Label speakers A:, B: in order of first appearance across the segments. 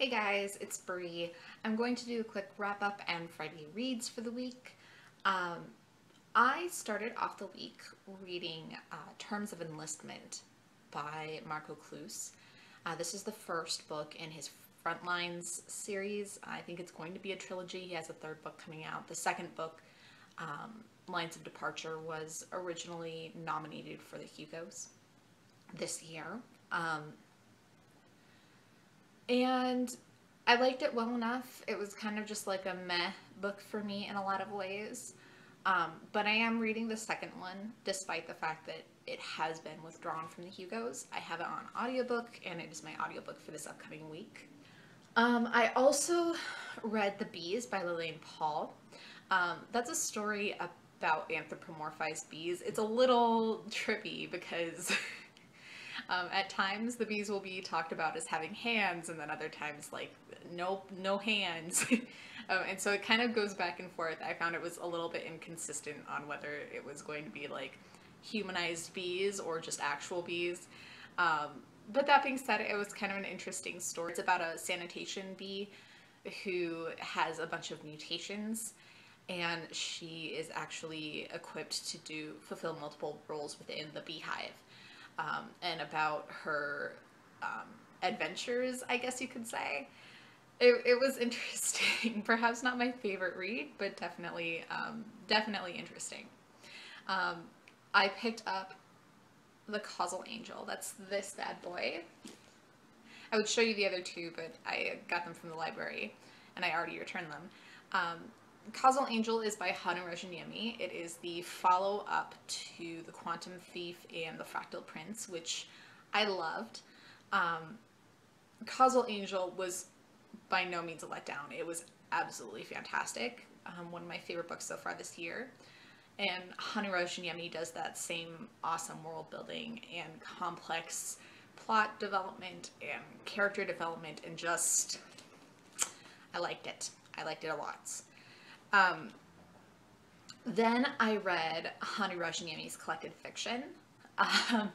A: Hey guys, it's Bree. I'm going to do a quick wrap up and Friday reads for the week. Um, I started off the week reading uh, Terms of Enlistment by Marko Kloos. Uh, this is the first book in his Frontlines series. I think it's going to be a trilogy. He has a third book coming out. The second book, um, Lines of Departure, was originally nominated for the Hugos this year. Um, and I liked it well enough. It was kind of just like a meh book for me in a lot of ways. Um, but I am reading the second one, despite the fact that it has been withdrawn from the Hugos. I have it on audiobook, and it is my audiobook for this upcoming week. Um, I also read The Bees by Laline Paull. Um, that's a story about anthropomorphized bees. It's a little trippy because Um, at times, the bees will be talked about as having hands, and then other times, like, no, no hands. um, and so it kind of goes back and forth. I found it was a little bit inconsistent on whether it was going to be like humanized bees or just actual bees. Um, but that being said, it was kind of an interesting story. It's about a sanitation bee who has a bunch of mutations and she is actually equipped to do fulfill multiple roles within the beehive um, and about her um, adventures, I guess you could say. It, it was interesting. Perhaps not my favorite read, but definitely, um, definitely interesting. Um, I picked up The Causal Angel. That's this bad boy. I would show you the other two, but I got them from the library and I already returned them. Um, Causal Angel is by Hannu Rajaniemi. It is the follow-up to The Quantum Thief and The Fractal Prince, which I loved. Um, Causal Angel was by no means a letdown. It was absolutely fantastic. Um, one of my favorite books so far this year. And Hannu Rajaniemi does that same awesome world building and complex plot development and character development and just, I liked it. I liked it a lot. Um, then I read Hannu Rajaniemi's collected fiction. Um,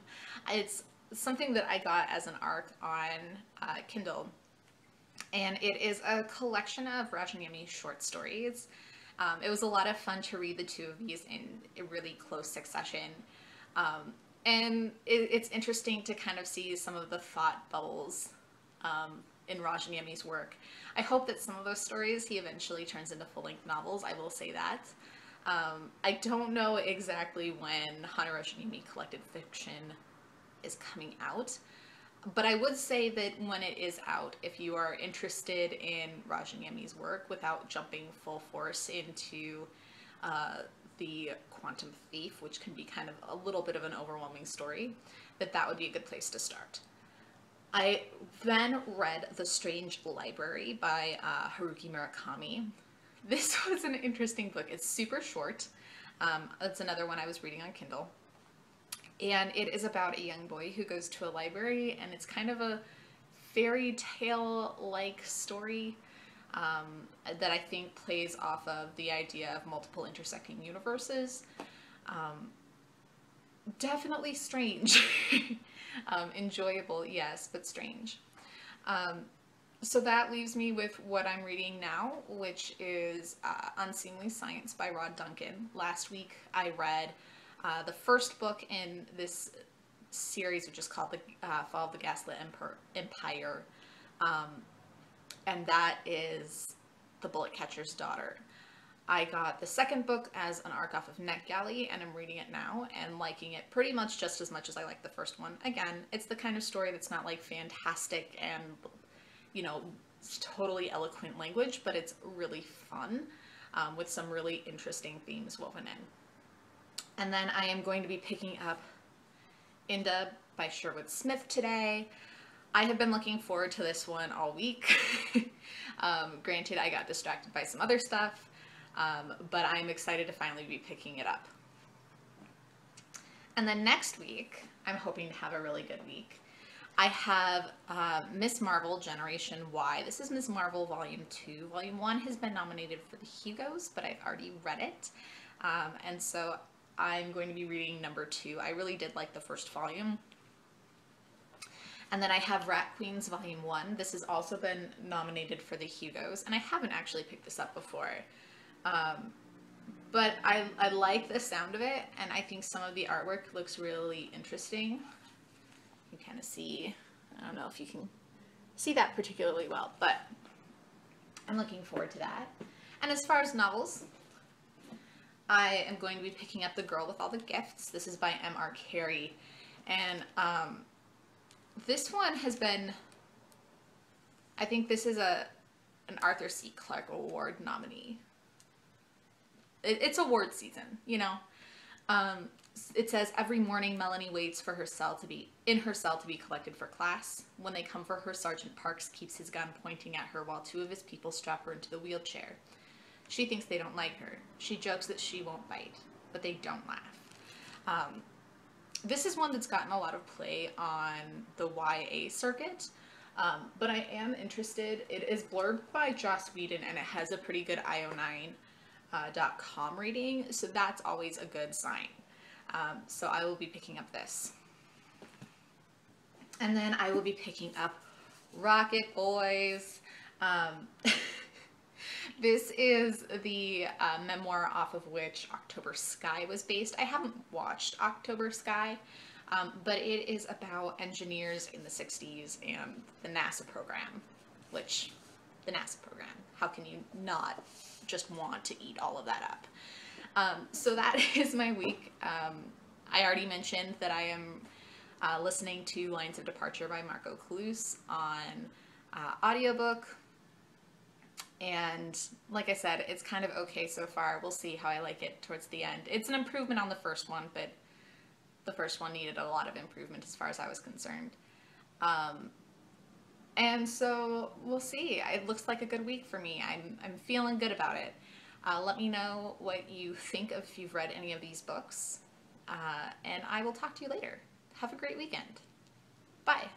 A: it's something that I got as an ARC on uh, Kindle. And it is a collection of Rajaniemi short stories. Um, it was a lot of fun to read the two of these in really close succession. Um, and it, it's interesting to kind of see some of the thought bubbles um, in Rajaniemi's work. I hope that some of those stories he eventually turns into full-length novels, I will say that. Um, I don't know exactly when Rajaniemi collected fiction is coming out, but I would say that when it is out, if you are interested in Rajaniemi's work without jumping full force into uh, the Quantum Thief, which can be kind of a little bit of an overwhelming story, that that would be a good place to start. I then read The Strange Library by uh, Haruki Murakami. This was an interesting book. It's super short. Um, that's another one I was reading on Kindle. And it is about a young boy who goes to a library, and it's kind of a fairy tale-like story um, that I think plays off of the idea of multiple intersecting universes. Um, definitely strange. um, enjoyable, yes, but strange. Um, so that leaves me with what I'm reading now, which is uh, Unseemly Science by Rod Duncan. Last week I read uh, the first book in this series, which is called The uh, Fall of the Gaslit Empire, um, and that is The Bullet Catcher's Daughter. I got the second book as an arc off of NetGalley and I'm reading it now and liking it pretty much just as much as I like the first one. Again, it's the kind of story that's not like fantastic and, you know, totally eloquent language, but it's really fun um, with some really interesting themes woven in. And then I am going to be picking up Inda by Sherwood Smith today. I have been looking forward to this one all week. um, granted, I got distracted by some other stuff, um, but I'm excited to finally be picking it up. And then next week, I'm hoping to have a really good week. I have uh, Ms. Marvel Generation Y. This is Ms. Marvel Volume 2. Volume 1 has been nominated for the Hugos, but I've already read it. Um, and so I'm going to be reading number 2. I really did like the first volume. And then I have Rat Queens Volume 1. This has also been nominated for the Hugos, and I haven't actually picked this up before. Um, but I, I like the sound of it, and I think some of the artwork looks really interesting. You kind of see, I don't know if you can see that particularly well, but I'm looking forward to that. And as far as novels, I am going to be picking up The Girl with All the Gifts. This is by M.R. Carey. And um, this one has been, I think this is a an Arthur C. Clarke Award nominee. It, it's award season, you know. Um, it says every morning Melanie waits for her cell to be in her cell to be collected for class. When they come for her, Sergeant Parks keeps his gun pointing at her while two of his people strap her into the wheelchair. She thinks they don't like her. She jokes that she won't bite, but they don't laugh. Um, this is one that's gotten a lot of play on the YA circuit, um, but I am interested. It is blurbed by Joss Whedon and it has a pretty good io9.com uh, .com rating, so that's always a good sign. Um, so I will be picking up this. And then I will be picking up Rocket Boys. Um, This is the uh, memoir off of which October Sky was based. I haven't watched October Sky, um, but it is about engineers in the 60s and the NASA program, which, the NASA program, how can you not just want to eat all of that up? Um, so that is my week. Um, I already mentioned that I am uh, listening to Lines of Departure by Marko Kloos on uh, audiobook and like I said, it's kind of okay so far. We'll see how I like it towards the end. It's an improvement on the first one, but the first one needed a lot of improvement as far as I was concerned. Um, and so we'll see. It looks like a good week for me. I'm, I'm feeling good about it. Uh, let me know what you think if you've read any of these books. Uh, and I will talk to you later. Have a great weekend. Bye.